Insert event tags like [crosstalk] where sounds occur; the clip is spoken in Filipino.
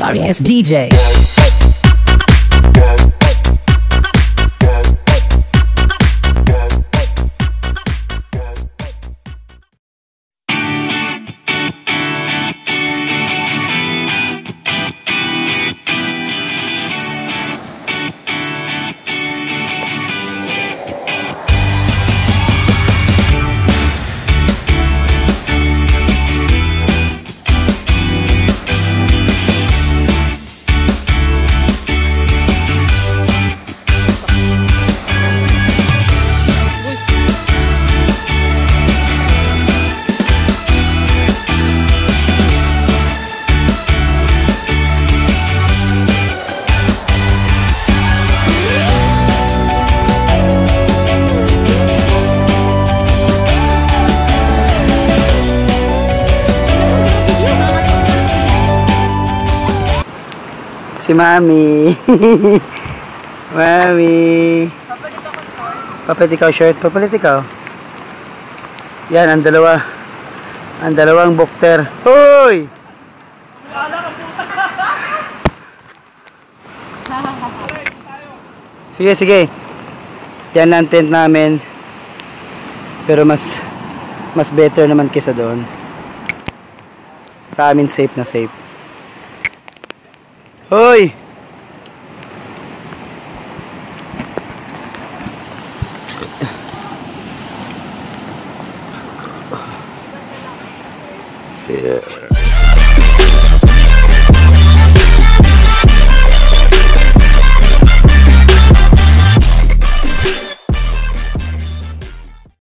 sorry ass DJ. Si Mami. [laughs] Mami. Papalit ikaw shirt. Papalit ikaw. Yan, ang dalawa. Ang dalawang bukter. Hoy! Sige, sige. Yan ang tent namin. Pero mas mas better naman kesa doon. Sa amin safe na safe. Hoy! Yeah.